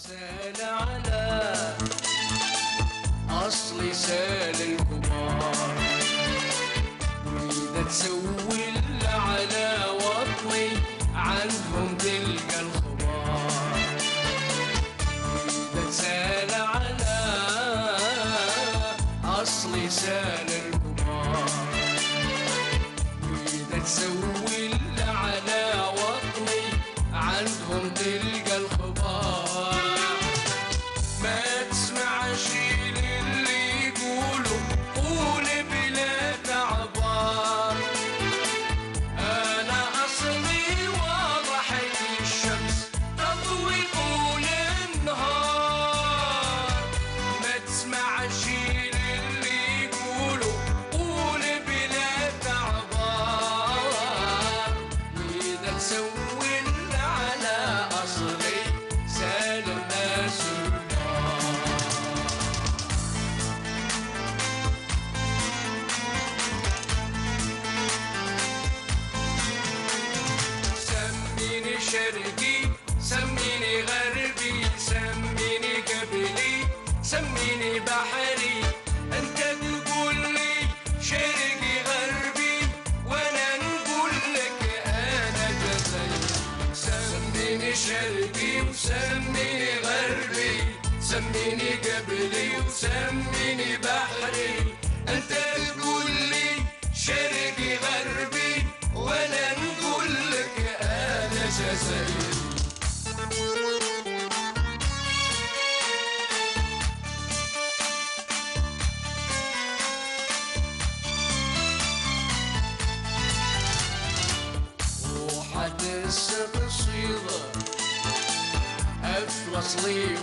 سال على اصلي سال الكبار. واذا تسوي اللي على وطني عنهم تلقى الخبار. واذا تسال على اصلي سال الكبار. واذا تسوي اللي على وطني عنهم تلقى سميني جبلي وسميني بحري. أنت تقول لي شرقي غربي وأنا نقول لك أنا جزائري. حتى السبصيرة أفلص لي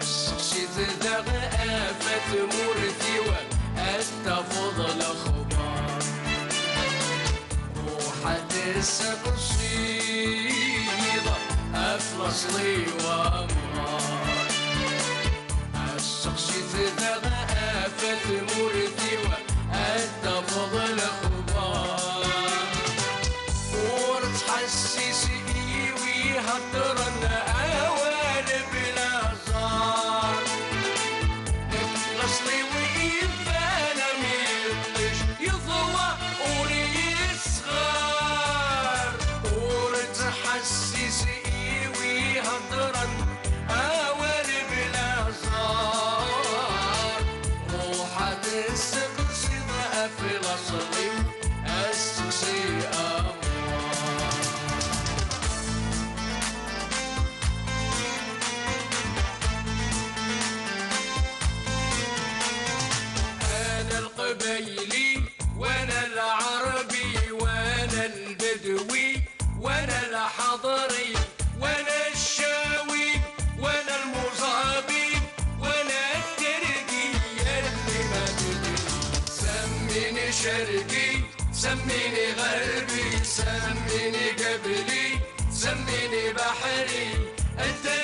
الشيشي دغ آفات مرثي وأتفض الأخبار روحة السقشيضة أفلس لي وأمرار. شرقي سميني غربي سميني قبلي سميني بحري. أنت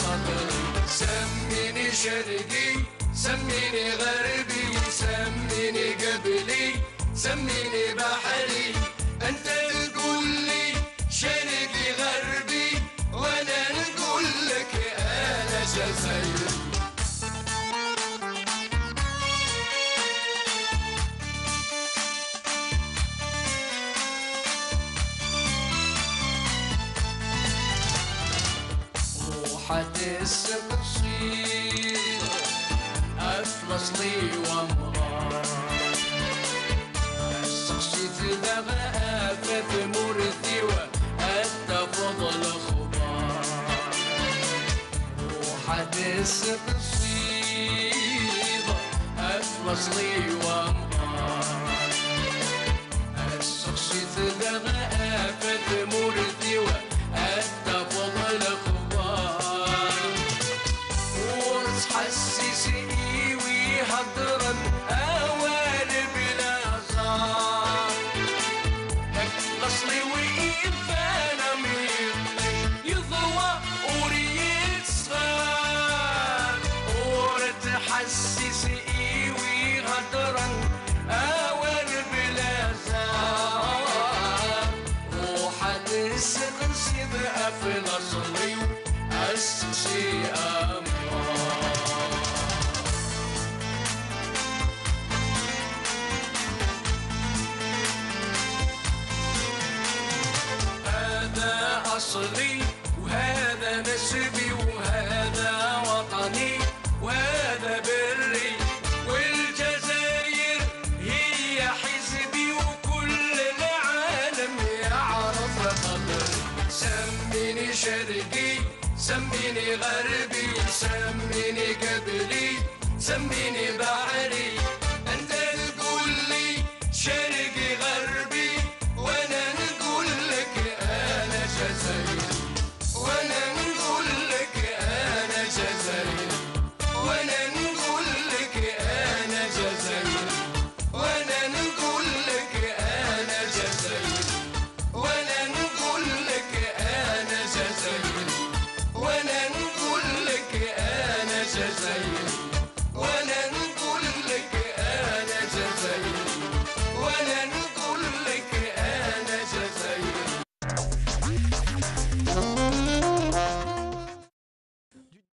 صدري سميني شرقي سميني غربي سميني قبلي سميني بحري. أنت تقول لي شرقي غربي وأنا نقول لك أنا جزائري وحدث قصير أفلس لي وامرار الشخصيت ذا آفة مرثي فضل خبار وحدث قصير أفلس لي وامرار الشخصيت ذا آفة مرثي سميني